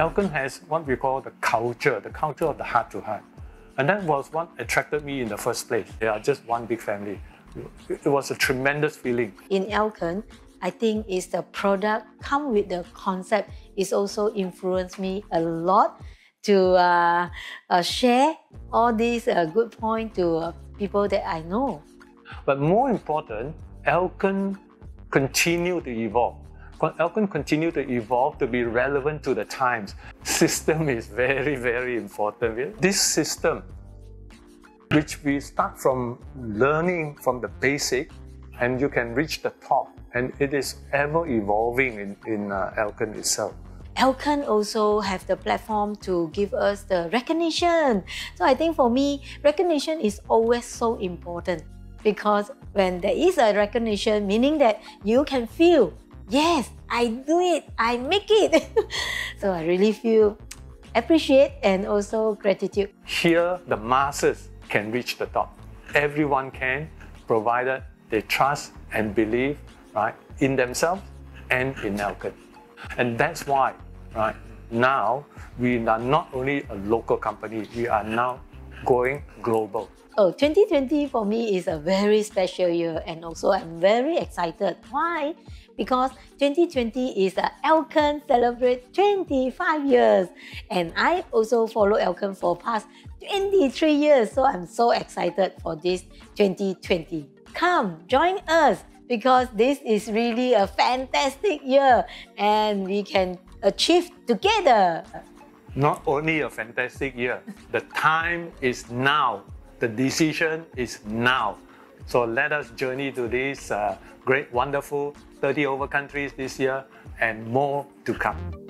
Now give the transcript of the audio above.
Elken has what we call the culture, the culture of the heart to heart. And that was what attracted me in the first place. They are just one big family. It was a tremendous feeling. In Elken, I think is the product come with the concept is also influenced me a lot to uh, uh, share all these uh, good points to uh, people that I know. But more important, Elken continue to evolve. Elken continue to evolve to be relevant to the times. System is very, very important. This system, which we start from learning from the basic, and you can reach the top, and it is ever evolving in, in uh, Elken itself. Elken also have the platform to give us the recognition. So I think for me, recognition is always so important because when there is a recognition, meaning that you can feel, yes, I do it, I make it. so I really feel appreciate and also gratitude. Here, the masses can reach the top. Everyone can, provided they trust and believe right, in themselves and in Elken. And that's why, right, now we are not only a local company, we are now going global. Oh, 2020 for me is a very special year and also I'm very excited. Why? Because 2020 is a Elken celebrate 25 years and I also follow Elken for past 23 years so I'm so excited for this 2020. Come, join us because this is really a fantastic year and we can achieve together. Not only a fantastic year, the time is now. The decision is now. So let us journey to this uh, great, wonderful 30 over countries this year and more to come.